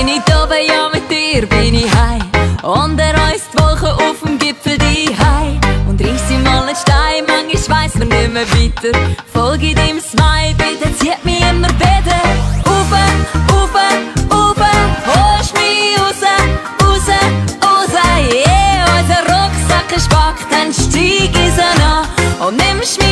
bin ich da bei ja mit dir bin ich hei Und er reist Wolken auf dem Gipfel die hei Und riss ihm mal einen Stein, manchmal weiss man nicht weiter. Folge dem Smile, bitte zieht mich immer wieder. Ufe, ufe, ufe, holst mich raus, raus, raus. Yeah, unser Rucksack ist packt, dann steig ich an. Und nimmst mich